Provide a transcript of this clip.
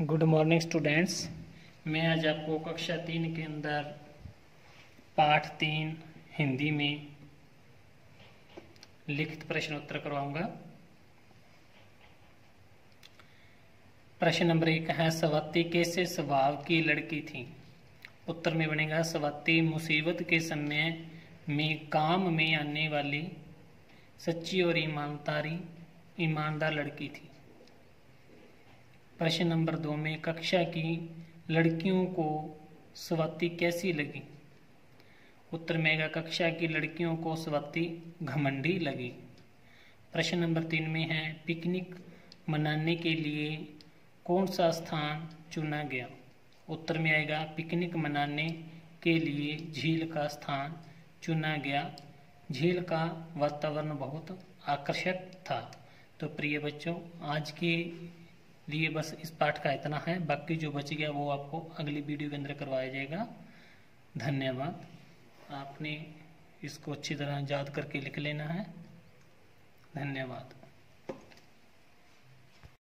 Good morning students मैं आज आपको कक्षा तीन के अंदर पाठ तीन हिंदी में लिखित प्रश्न उत्तर करवाऊँगा। प्रश्न नंबर एक है सवती कैसे स्वभाव की लड़की थी? उत्तर में बनेगा सवती मुसीबत के समय में काम में आने वाली, सच्ची और ईमानदारी, ईमानदार लड़की थी। प्रश्न नंबर दो में कक्षा की लड़कियों को स्वाति कैसी लगी? उत्तर में कक्षा की लड़कियों को स्वाति घमंडी लगी। प्रश्न नंबर तीन में है, पिकनिक मनाने के लिए कौन सा स्थान चुना गया? उत्तर में आएगा, पिकनिक मनाने के लिए झील का स्थान चुना गया। झील का वातावरण बहुत आकर्षक था। तो प्रिय बच्चों, आज की लिए बस इस पाठ का इतना है। बाकी जो बच गया वो आपको अगली वीडियो के अंदर करवाया जाएगा। धन्यवाद। आपने इसको अच्छी तरह याद करके लिख लेना है। धन्यवाद।